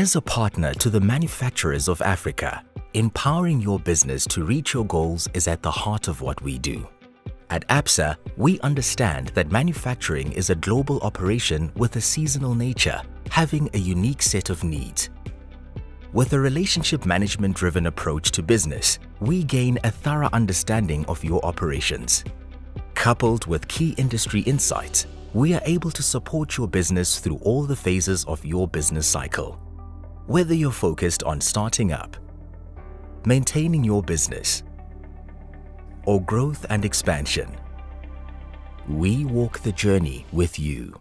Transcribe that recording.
As a partner to the manufacturers of Africa, empowering your business to reach your goals is at the heart of what we do. At ABSA, we understand that manufacturing is a global operation with a seasonal nature, having a unique set of needs. With a relationship management driven approach to business, we gain a thorough understanding of your operations. Coupled with key industry insights, we are able to support your business through all the phases of your business cycle. Whether you're focused on starting up, maintaining your business, or growth and expansion, we walk the journey with you.